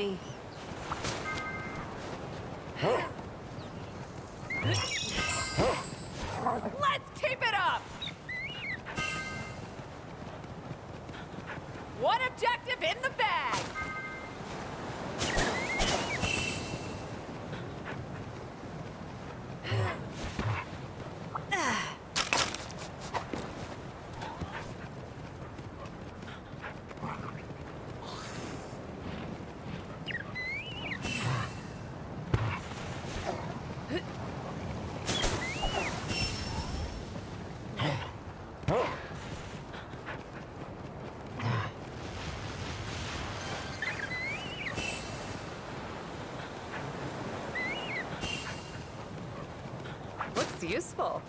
me. Let's keep it up! One objective in the bag! Looks useful.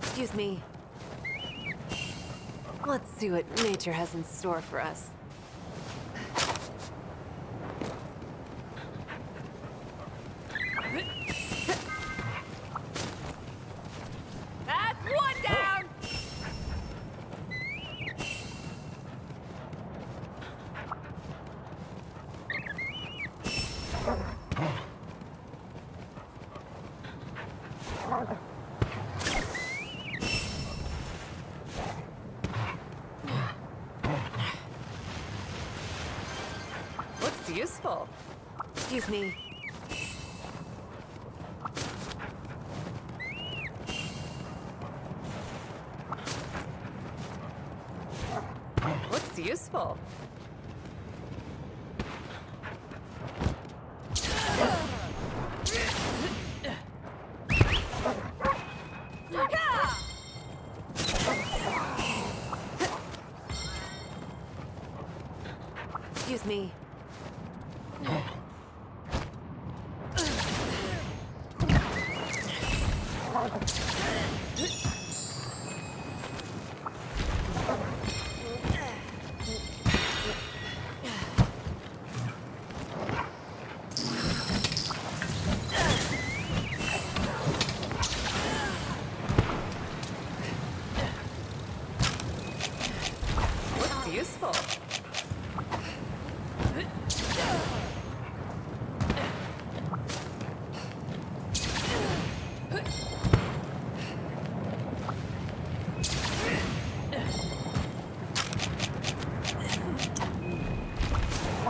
Excuse me. Let's see what nature has in store for us. That's one down! Looks useful. Excuse me. Looks useful. Excuse me. Looks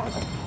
好的。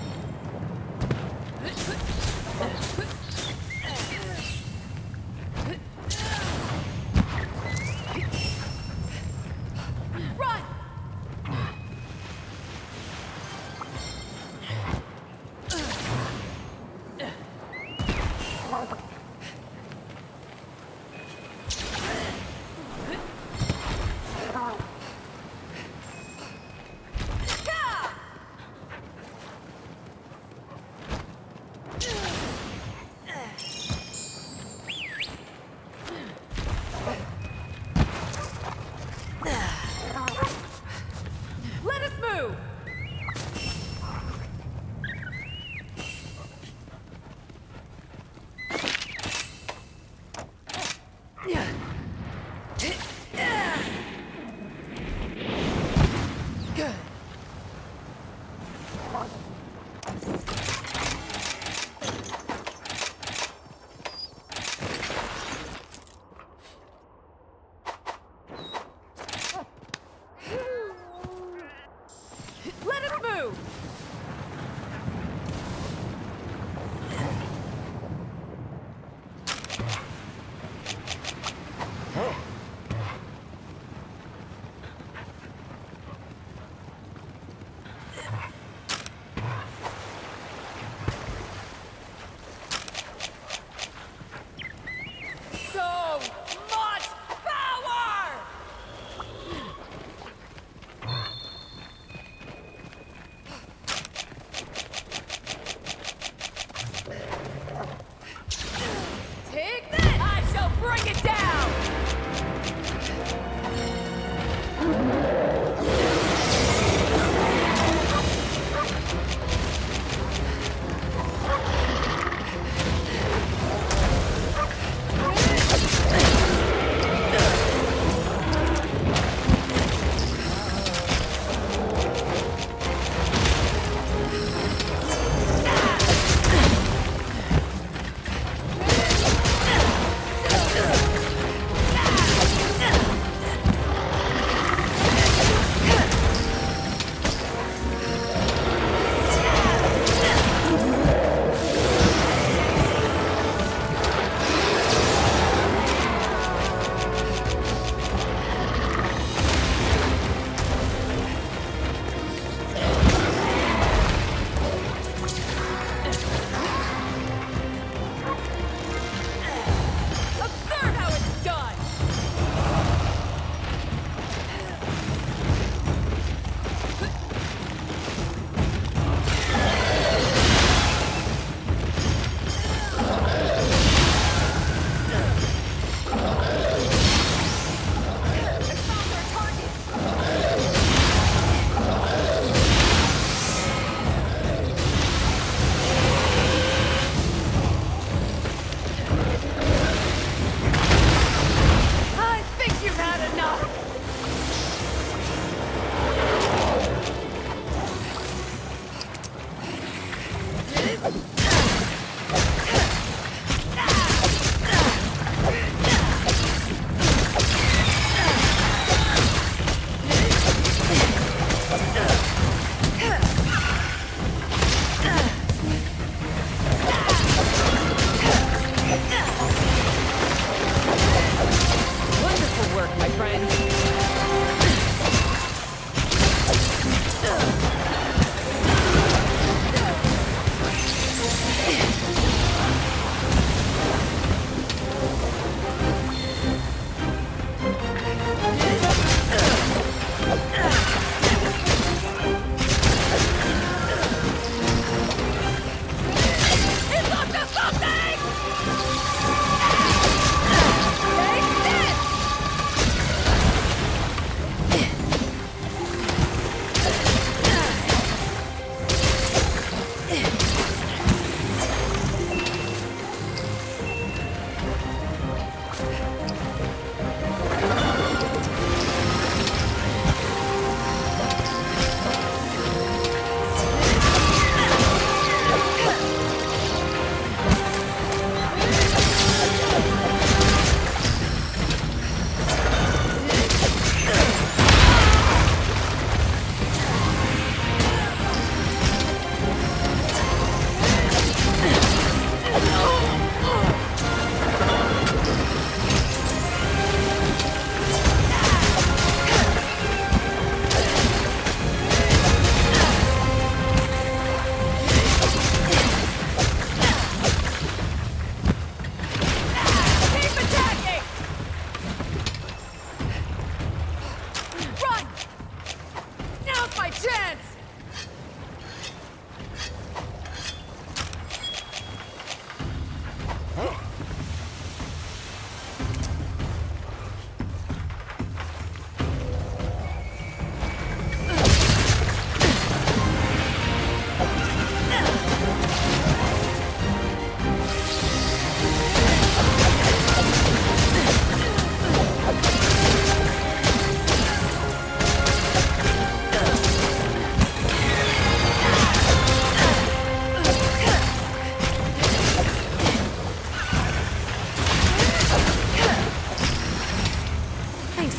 Take that! I shall bring it down!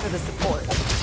for the support.